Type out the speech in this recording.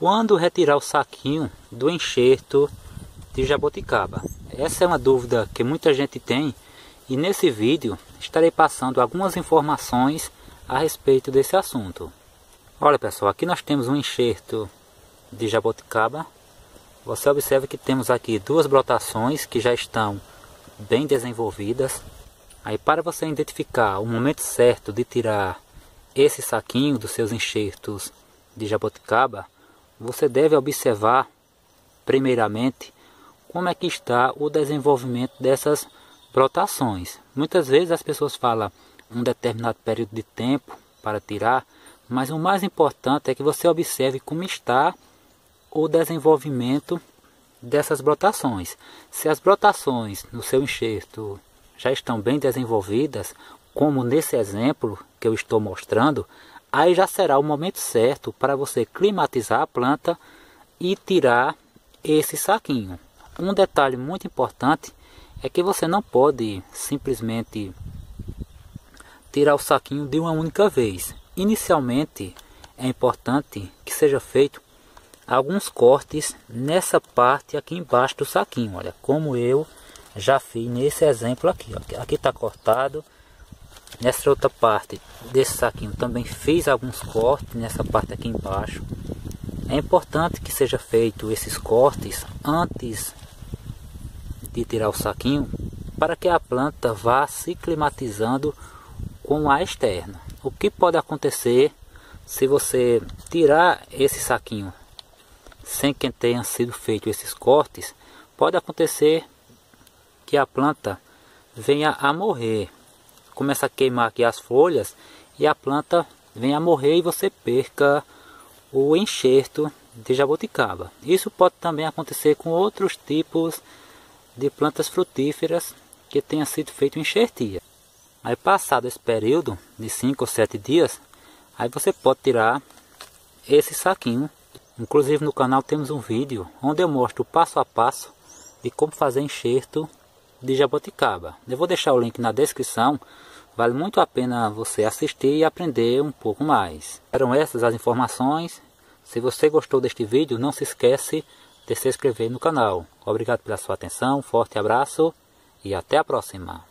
Quando retirar o saquinho do enxerto de jaboticaba? Essa é uma dúvida que muita gente tem e nesse vídeo estarei passando algumas informações a respeito desse assunto. Olha pessoal, aqui nós temos um enxerto de jaboticaba. Você observa que temos aqui duas brotações que já estão bem desenvolvidas. Aí para você identificar o momento certo de tirar esse saquinho dos seus enxertos de jaboticaba, você deve observar primeiramente como é que está o desenvolvimento dessas brotações. Muitas vezes as pessoas falam um determinado período de tempo para tirar, mas o mais importante é que você observe como está o desenvolvimento dessas brotações. Se as brotações no seu enxerto já estão bem desenvolvidas, como nesse exemplo que eu estou mostrando, aí já será o momento certo para você climatizar a planta e tirar esse saquinho. Um detalhe muito importante é que você não pode simplesmente tirar o saquinho de uma única vez. Inicialmente é importante que seja feito alguns cortes nessa parte aqui embaixo do saquinho, olha, como eu já fiz nesse exemplo aqui, aqui está cortado, nessa outra parte desse saquinho também fiz alguns cortes nessa parte aqui embaixo. É importante que seja feito esses cortes antes de tirar o saquinho para que a planta vá se climatizando com a externa. O que pode acontecer se você tirar esse saquinho sem que tenham sido feitos esses cortes, pode acontecer que a planta venha a morrer. Começa a queimar aqui as folhas e a planta venha a morrer e você perca o enxerto de jabuticaba. Isso pode também acontecer com outros tipos de plantas frutíferas que tenha sido feito enxertia. Aí passado esse período de 5 ou 7 dias, aí você pode tirar esse saquinho Inclusive no canal temos um vídeo onde eu mostro passo a passo de como fazer enxerto de jaboticaba. Eu vou deixar o link na descrição, vale muito a pena você assistir e aprender um pouco mais. Eram essas as informações. Se você gostou deste vídeo, não se esquece de se inscrever no canal. Obrigado pela sua atenção, forte abraço e até a próxima.